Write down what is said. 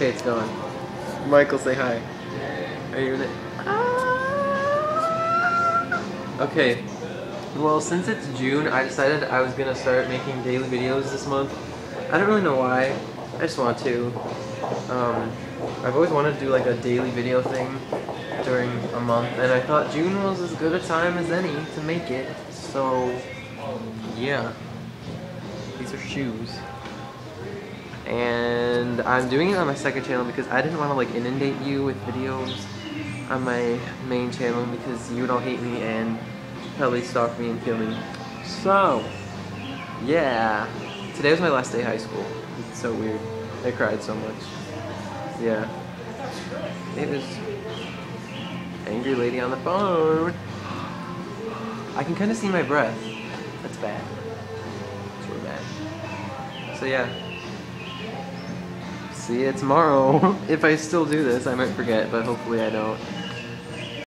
Okay, it's gone. Michael, say hi. Are you in it? Okay. Well, since it's June, I decided I was gonna start making daily videos this month. I don't really know why. I just want to. Um, I've always wanted to do like a daily video thing during a month, and I thought June was as good a time as any to make it. So, yeah. These are shoes. And I'm doing it on my second channel because I didn't want to like inundate you with videos on my main channel because you would all hate me and probably stalk me and kill me. So, yeah. Today was my last day of high school. It's so weird. I cried so much. Yeah. It was angry lady on the phone. I can kind of see my breath. That's bad. It's really bad. So yeah. See you tomorrow. if I still do this, I might forget, but hopefully I don't.